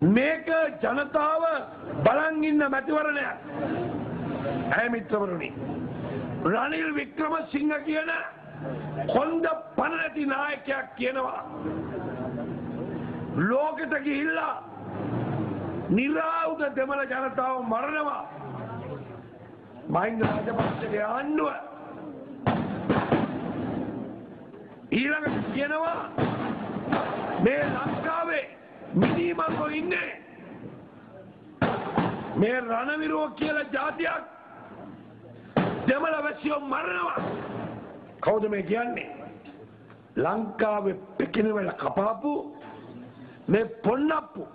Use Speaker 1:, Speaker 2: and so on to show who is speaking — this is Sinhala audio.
Speaker 1: මේක ජනතාව බලන් ඉන්න මැතිවරණයක්. ඇය මිත්‍රවරුනි. රනිල් වික්‍රමසිංහ කියන හොඳ පණ නැති නායකයක් කියනවා. ලෝකෙට ගිහිල්ලා නිරාවුද දෙමළ ජනතාව මරණවා. මහින්ද රාජපක්ෂගේ ආණ්ඩුව ඊළඟට කියනවා මේ ලංකාවේ මිනීමංගෝ ඉන්නේ. මේ රණවිරෝ කියලා ජාතියක් දෙමළ වැසියෝ මරණවා කවුද මේ කියන්නේ? ලංකාවේ පෙකිනවල කපාපු මේ පොන්නප්පු